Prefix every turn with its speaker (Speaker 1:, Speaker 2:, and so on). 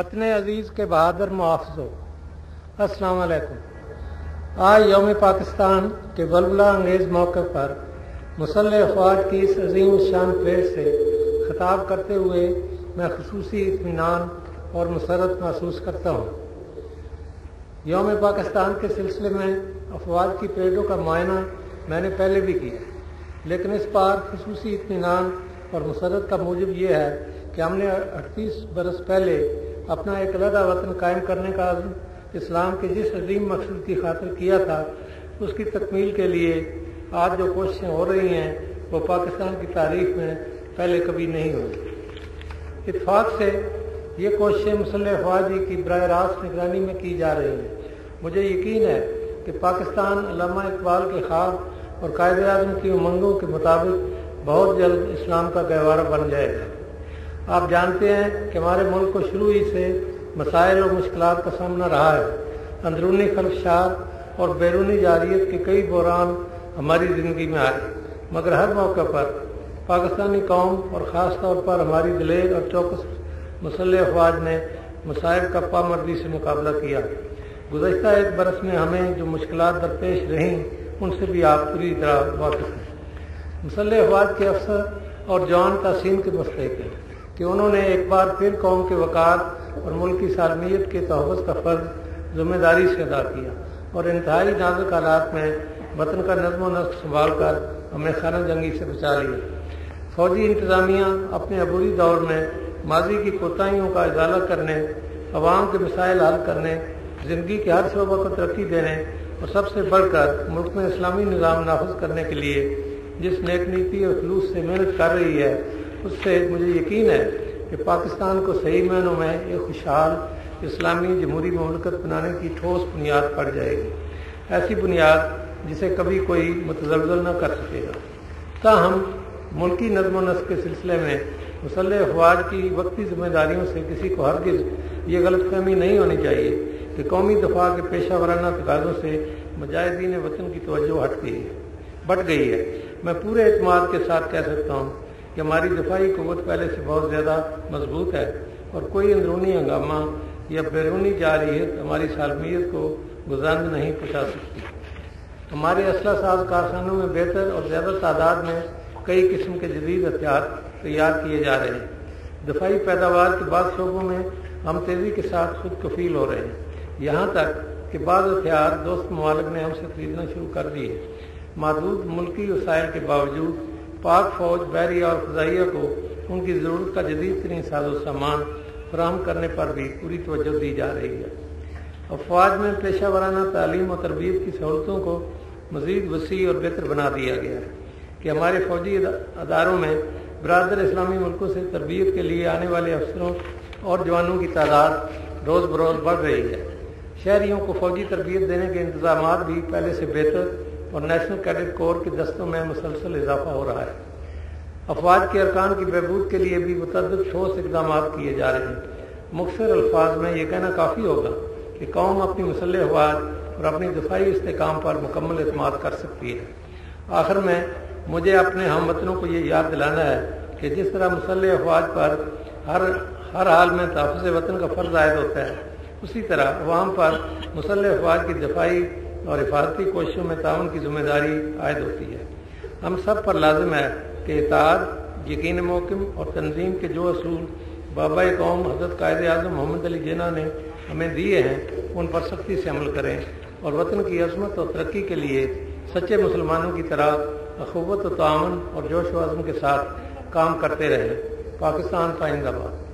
Speaker 1: وطن عزیز کے بہادر محافظ ہو السلام علیکم۔ آج یوم پاکستان کے بلبلہ انگیز موقع پر مسلح افواج کی اس عظیم شان پیر سے خطاب کرتے ہوئے میں خصوصی اطمینان اور مسرت محسوس کرتا ہوں۔ یوم پاکستان کے سلسلے میں افواج کی پریڈوں کا معائنہ میں نے پہلے بھی کیا لیکن اس بار خصوصی اطمینان اور مسرت کا موجب یہ ہے کہ ہم نے اڑتیس برس پہلے اپنا ایک علیحدہ وطن قائم کرنے کا عزم اسلام کے جس عظیم مقصد کی خاطر کیا تھا، اس کی تکمیل کے لیے آج جو کوششیں ہو رہی ہیں، وہ پاکستان کی تاریخ میں پہلے کبھی نہیں ہوئی اتفاق سے یہ کوششیں مسلح فوجی کی براہ راست نگرانی میں کی جا رہی ہیں۔ مجھے یقین ہے کہ پاکستان علامہ اقبال کے خواب اور قائد اعظم کی امنگوں کے مطابق بہت جلد اسلام کا گہوارہ بن جائے گا۔ آپ جانتے ہیں کہ ہمارے ملک کو شروع ہی سے مسائل اور مشکلات کا سامنا رہا ہے۔ اندرونی خلفشات اور بیرونی جاریت کے کئی بحران ہماری زندگی میں آئے۔ مگر ہر موقع پر پاکستانی قوم اور خاص طور پر ہماری دلیر اور چوکس مسلح افواج نے مسائل کا پامردی سے مقابلہ کیا۔ گزشتہ ایک برس میں ہمیں جو مشکلات درپیش رہیں، ان سے بھی آپ پوری طرح واقف ہیں۔ مسلح افواج کے افسر اور جوان تاسین کے مسئلے ہیں کہ انہوں نے ایک بار پھر قوم کے وقار اور ملک کی سالمیت کے تحفظ کا فرض ذمہ داری سے ادا کیا اور انتہائی نازک حالات میں وطن کا نظم و نسق سنبھال کر ہمیں خانہ جنگی سے بچا لیا۔ فوجی انتظامیہ اپنے عبوری دور میں ماضی کی کوتاہیوں کا اضالہ کرنے، عوام کے مسائل حل کرنے، زندگی کے ہر شعبہ کو ترقی دینے اور سب سے بڑھ کر ملک میں اسلامی نظام نافذ کرنے کے لیے جس نیک نیتی اور خلوص سے محنت کر رہی ہے اس سے مجھے یقین ہے کہ پاکستان کو صحیح معنوں میں ایک خوشحال اسلامی جمہوری مملکت بنانے کی ٹھوس بنیاد پڑ جائے گی۔ ایسی بنیاد جسے کبھی کوئی متزلزل نہ کر سکے گا۔ تاہم، ملکی نظم و نسق کے سلسلے میں مسلح افواج کی وقتی ذمہ داریوں سے کسی کو ہرگز یہ غلط فہمی نہیں ہونی چاہیے کہ قومی دفاع کے پیشہ ورانہ تقاضوں سے مجاہدین وطن کی توجہ ہٹ گئی ہے۔ بٹ گئی ہے۔ میں پورے اعتماد کے ساتھ کہہ سکتا ہوں کہ ہماری دفاعی قوت پہلے سے بہت زیادہ مضبوط ہے اور کوئی اندرونی ہنگامہ یا بیرونی جارحیت ہماری سالمیت کو گزند نہیں پہنچا سکتی۔ ہمارے اسلحہ ساز کارخانوں میں بہتر اور زیادہ تعداد میں کئی قسم کے جدید ہتھیار تیار کیے جا رہے ہیں۔ دفاعی پیداوار کے بعض شعبوں میں ہم تیزی کے ساتھ خود کفیل ہو رہے ہیں۔ یہاں تک کہ بعض ہتھیار دوست ممالک نے ہم سے خریدنا شروع کر دی ہے محدود ملکی وسائل کے باوجود پاک فوج بحریہ اور فضائیہ کو ان کی ضرورت کا جدید ترین ساز و سامان فراہم کرنے پر بھی پوری توجہ دی جا رہی ہے۔ افواج میں پیشہ ورانہ تعلیم اور تربیت کی سہولتوں کو مزید وسیع اور بہتر بنا دیا گیا ہے کہ ہمارے فوجی اداروں میں برادر اسلامی ملکوں سے تربیت کے لیے آنے والے افسروں اور جوانوں کی تعداد روز بروز بڑھ رہی ہے۔ شہریوں کو فوجی تربیت دینے کے انتظامات بھی پہلے سے بہتر اور نیشنل کیڈٹ کور کے دستوں میں مسلسل اضافہ ہو رہا ہے۔ افواج کے ارکان کی بہبود کے لیے بھی متعدد ٹھوس اقدامات کیے جا رہے ہیں۔ مختصر الفاظ میں یہ کہنا کافی ہوگا کہ قوم اپنی مسلح افواج اور اپنی دفاعی استحکام پر مکمل اعتماد کر سکتی ہے۔ آخر میں مجھے اپنے ہم وطنوں کو یہ یاد دلانا ہے کہ جس طرح مسلح افواج پر ہر ہر حال میں تحفظ وطن کا فرض عائد ہوتا ہے، اسی طرح عوام پر مسلح افواج کی دفاعی اور حفاظتی کوششوں میں تعاون کی ذمہ داری عائد ہوتی ہے۔ ہم سب پر لازم ہے کہ اطاعت، یقین موقع اور تنظیم کے جو اصول بابا قوم حضرت قائد اعظم محمد علی جینا نے ہمیں دیے ہیں، ان پر سختی سے عمل کریں اور وطن کی عظمت اور ترقی کے لیے سچے مسلمانوں کی طرح اخوت و تعاون اور جوش و عزم کے ساتھ کام کرتے رہیں۔ پاکستان پائندہ باد۔